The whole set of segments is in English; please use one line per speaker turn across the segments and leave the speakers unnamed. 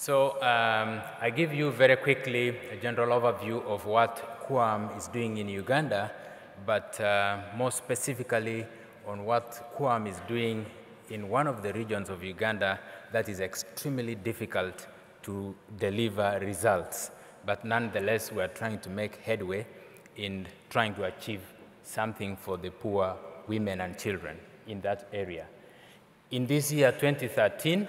So um, I give you very quickly a general overview of what Cuamm is doing in Uganda, but uh, more specifically on what Cuamm is doing in one of the regions of Uganda that is extremely difficult to deliver results. But nonetheless, we are trying to make headway in trying to achieve something for the poor women and children in that area. In this year, 2013,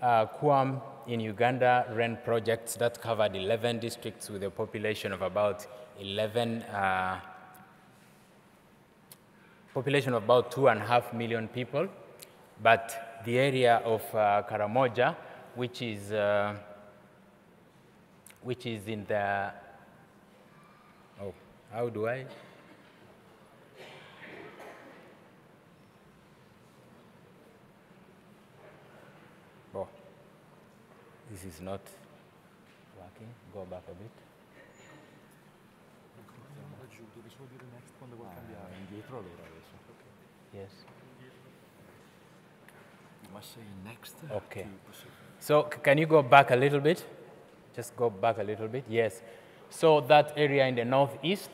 uh, Cuamm in Uganda ran projects that covered 11 districts with a population of about 11, uh, population of about two and a half million people. But the area of uh, Karamoja, which is, uh, which is in the, oh, how do I? This is not working. Go back a bit.
Devi solo dire next quando vuoi cambiare. Indietro allora adesso.
Yes.
You must say next.
Okay. So can you go back a little bit? Just go back a little bit. Yes. So that area in the northeast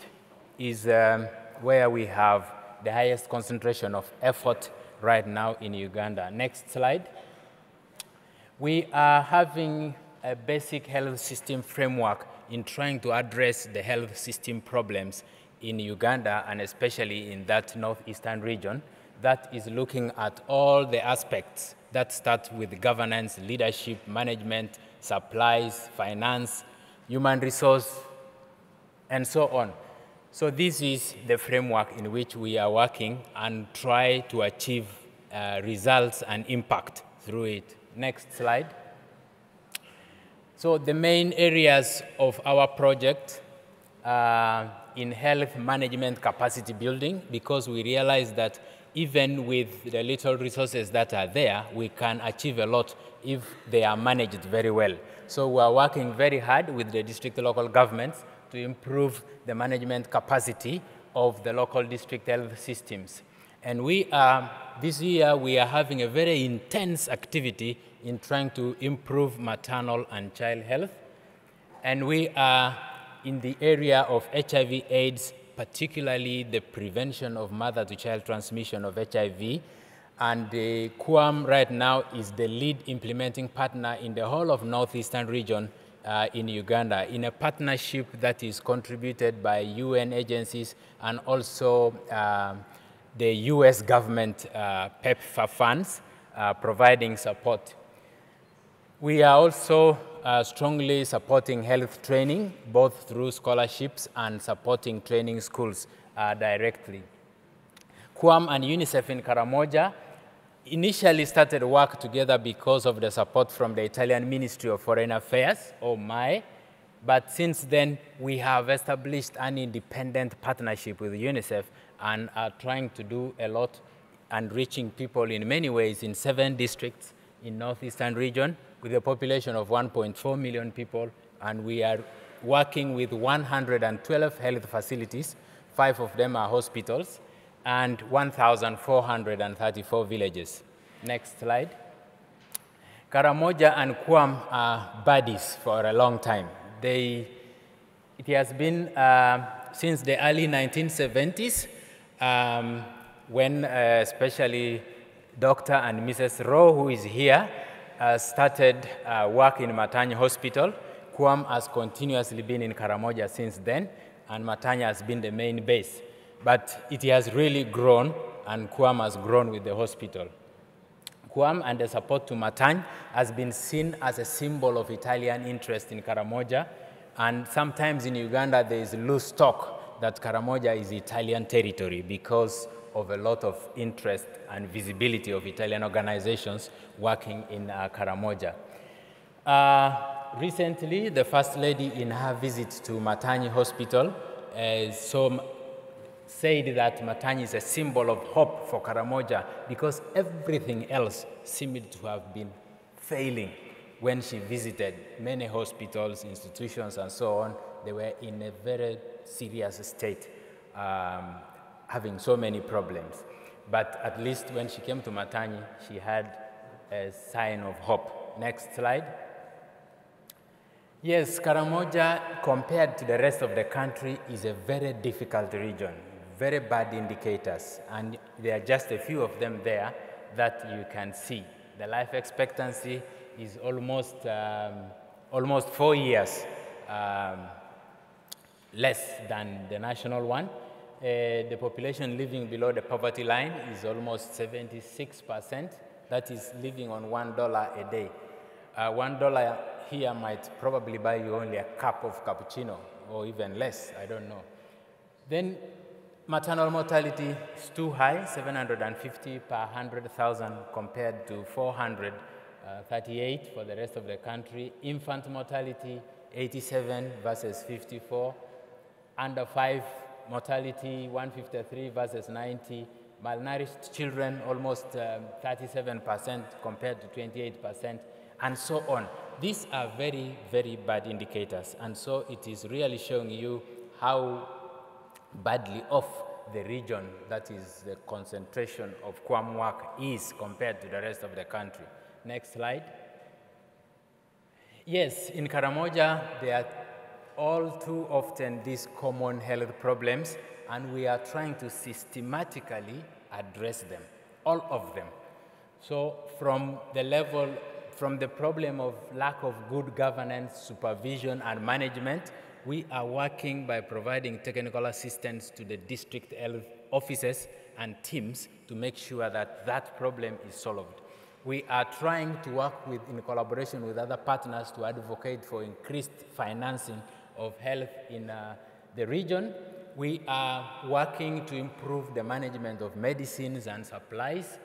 is um, where we have the highest concentration of effort right now in Uganda. Next slide. We are having a basic health system framework in trying to address the health system problems in Uganda and especially in that northeastern region that is looking at all the aspects that start with governance, leadership, management, supplies, finance, human resource, and so on. So this is the framework in which we are working and try to achieve uh, results and impact through it. Next slide. So the main areas of our project are in health management capacity building because we realize that even with the little resources that are there, we can achieve a lot if they are managed very well. So we are working very hard with the district local governments to improve the management capacity of the local district health systems. And we are, this year, we are having a very intense activity in trying to improve maternal and child health. And we are in the area of HIV AIDS, particularly the prevention of mother to child transmission of HIV. And the Cuamm right now is the lead implementing partner in the whole of Northeastern region uh, in Uganda in a partnership that is contributed by UN agencies and also um, the US government uh, PEPFAR funds uh, providing support. We are also uh, strongly supporting health training, both through scholarships and supporting training schools uh, directly. Cuamm and UNICEF in Karamoja initially started work together because of the support from the Italian Ministry of Foreign Affairs, or MAE, but since then we have established an independent partnership with UNICEF and are trying to do a lot and reaching people in many ways in seven districts in northeastern region with a population of 1.4 million people. And we are working with 112 health facilities. Five of them are hospitals and 1434 villages. Next slide. Karamoja and Cuamm are buddies for a long time. They it has been uh, since the early 1970s um, when uh, especially Dr. and Mrs. Rowe, who is here, uh, started uh, work in Matanya Hospital. Cuamm has continuously been in Karamoja since then, and Matanya has been the main base. But it has really grown, and Cuamm has grown with the hospital. Cuamm and the support to Matany has been seen as a symbol of Italian interest in Karamoja. And sometimes in Uganda, there is loose talk that Karamoja is Italian territory because of a lot of interest and visibility of Italian organizations working in uh, Karamoja. Uh, recently, the First Lady, in her visit to Matany Hospital, uh, so said that Matany is a symbol of hope for Karamoja because everything else seemed to have been failing when she visited many hospitals, institutions, and so on. They were in a very serious state, um, having so many problems. But at least when she came to Matany, she had a sign of hope. Next slide. Yes, Karamoja, compared to the rest of the country, is a very difficult region, very bad indicators, and there are just a few of them there that you can see. The life expectancy is almost, um, almost four years um, less than the national one. Uh, the population living below the poverty line is almost 76%. That is living on $1 a day. Uh, $1 here might probably buy you only a cup of cappuccino or even less, I don't know. Then maternal mortality is too high, 750 per 100,000 compared to 438 for the rest of the country. Infant mortality, 87 versus 54. Under 5 mortality, 153 versus 90. Malnourished children, almost 37% um, compared to 28%, and so on. These are very, very bad indicators, and so it is really showing you how badly off the region that is the concentration of work is compared to the rest of the country. Next slide. Yes, in Karamoja, there are all too often these common health problems, and we are trying to systematically address them, all of them. So from the level, from the problem of lack of good governance, supervision, and management, we are working by providing technical assistance to the district health offices and teams to make sure that that problem is solved. We are trying to work with, in collaboration with other partners to advocate for increased financing of health in uh, the region. We are working to improve the management of medicines and supplies.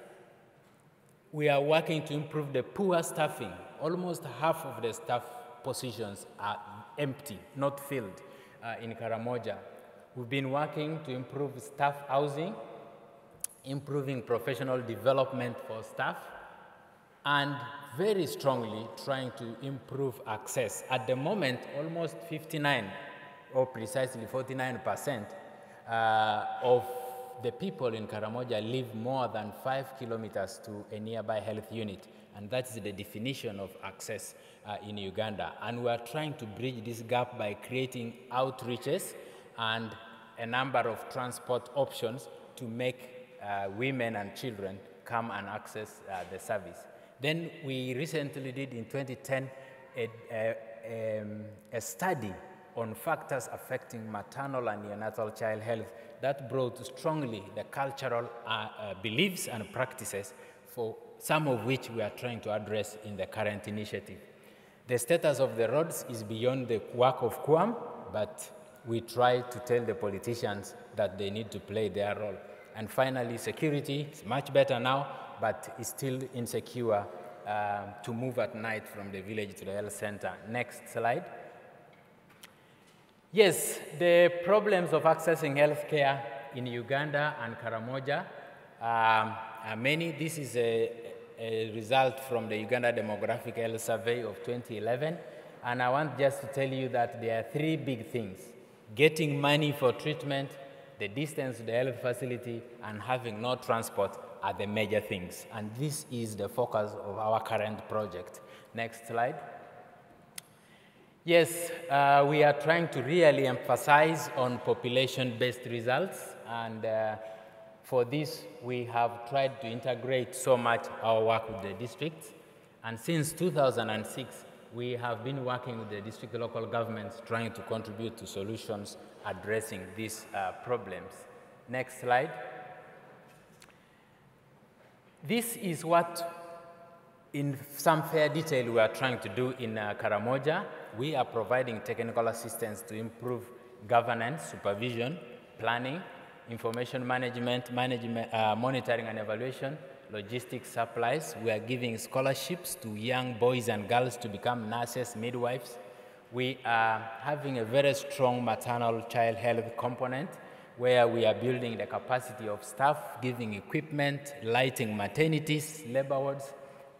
We are working to improve the poor staffing. Almost half of the staff positions are empty, not filled uh, in Karamoja. We've been working to improve staff housing, improving professional development for staff, and very strongly trying to improve access. At the moment, almost 59 or precisely 49% uh, of the people in Karamoja live more than five kilometers to a nearby health unit. And that is the definition of access uh, in Uganda. And we are trying to bridge this gap by creating outreaches and a number of transport options to make uh, women and children come and access uh, the service. Then we recently did in 2010 a, a, um, a study on factors affecting maternal and neonatal child health that brought strongly the cultural uh, uh, beliefs and practices for some of which we are trying to address in the current initiative. The status of the roads is beyond the work of Cuamm, but we try to tell the politicians that they need to play their role. And finally, security is much better now, but is still insecure uh, to move at night from the village to the health center. Next slide. Yes, the problems of accessing healthcare in Uganda and Karamoja um, are many. This is a, a result from the Uganda Demographic Health Survey of 2011. And I want just to tell you that there are three big things. Getting money for treatment, the distance to the health facility, and having no transport are the major things. And this is the focus of our current project. Next slide. Yes, uh, we are trying to really emphasize on population-based results. And uh, for this, we have tried to integrate so much our work with the districts. And since 2006, we have been working with the district local governments trying to contribute to solutions addressing these uh, problems. Next slide. This is what, in some fair detail, we are trying to do in uh, Karamoja. We are providing technical assistance to improve governance, supervision, planning, information management, management uh, monitoring and evaluation, logistics supplies. We are giving scholarships to young boys and girls to become nurses, midwives. We are having a very strong maternal child health component where we are building the capacity of staff, giving equipment, lighting maternities, labor wards,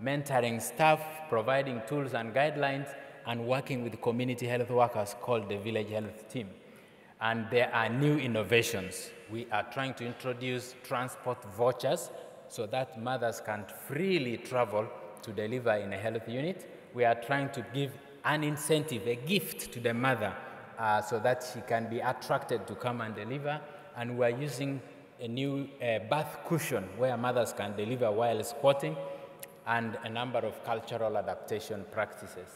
mentoring staff, providing tools and guidelines, and working with community health workers called the Village Health Team. And there are new innovations. We are trying to introduce transport vouchers so that mothers can freely travel to deliver in a health unit. We are trying to give an incentive, a gift to the mother uh, so that she can be attracted to come and deliver. And we're using a new uh, birth cushion where mothers can deliver while squatting and a number of cultural adaptation practices.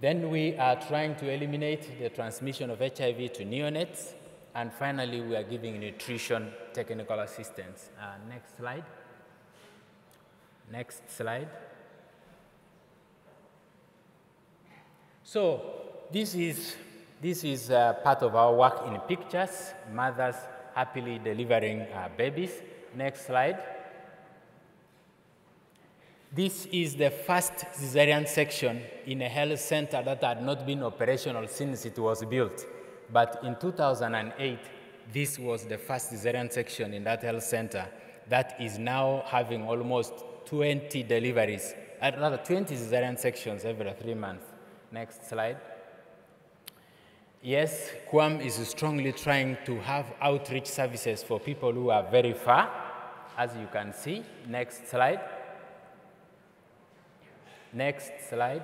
Then we are trying to eliminate the transmission of HIV to neonates. And finally, we are giving nutrition technical assistance. Uh, next slide. Next slide. So this is, this is uh, part of our work in pictures, mothers happily delivering uh, babies. Next slide. This is the first cesarean section in a health center that had not been operational since it was built. But in 2008, this was the first cesarean section in that health center that is now having almost 20 deliveries, uh, rather 20 cesarean sections every three months. Next slide. Yes, Cuamm is strongly trying to have outreach services for people who are very far, as you can see. Next slide. Next slide.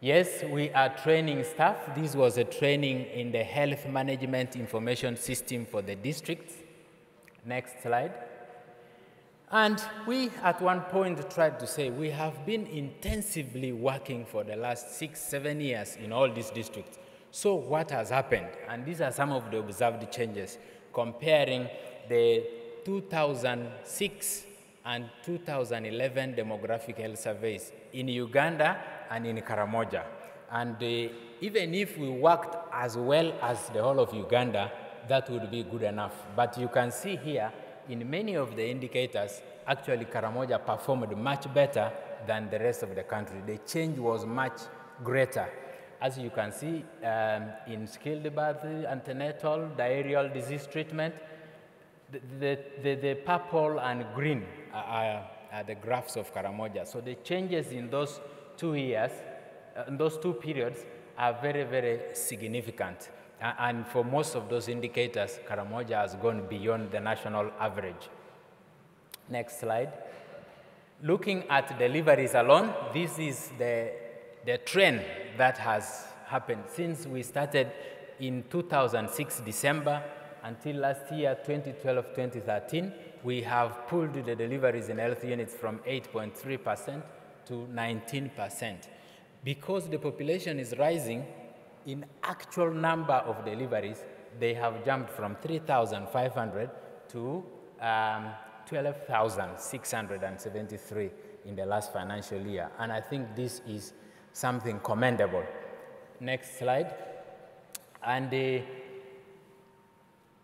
Yes, we are training staff. This was a training in the health management information system for the districts. Next slide. And we, at one point, tried to say we have been intensively working for the last six, seven years in all these districts. So, what has happened? And these are some of the observed changes comparing the 2006 and 2011 demographic health surveys in Uganda and in Karamoja. And uh, even if we worked as well as the whole of Uganda, that would be good enough. But you can see here, in many of the indicators, actually Karamoja performed much better than the rest of the country. The change was much greater. As you can see, um, in skilled birth, antenatal, diarrheal disease treatment, the, the, the, the purple and green are, are, the graphs of Karamoja. So the changes in those two years, uh, in those two periods, are very, very significant. And for most of those indicators, Karamoja has gone beyond the national average. Next slide. Looking at deliveries alone, this is the, the trend that has happened since we started in 2006 December until last year, 2012, 2013, we have pulled the deliveries in health units from 8.3% to 19%. Because the population is rising, in actual number of deliveries, they have jumped from 3,500 to um, 12,673 in the last financial year. And I think this is something commendable. Next slide. And uh,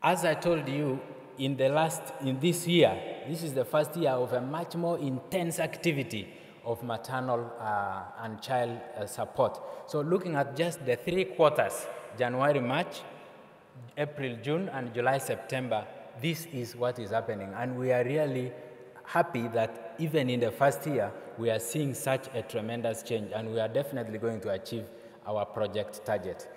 as I told you, in the last, in this year, this is the first year of a much more intense activity of maternal uh, and child uh, support. So looking at just the three quarters, January, March, April, June, and July, September, this is what is happening. And we are really happy that even in the first year, we are seeing such a tremendous change, and we are definitely going to achieve our project target.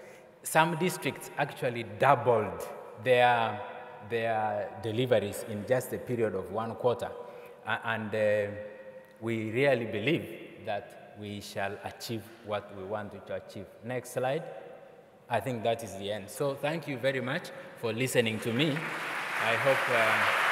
Some districts actually doubled their, their deliveries in just a period of one quarter. And uh, we really believe that we shall achieve what we want to achieve. Next slide. I think that is the end. So thank you very much for listening to me. I hope. Uh,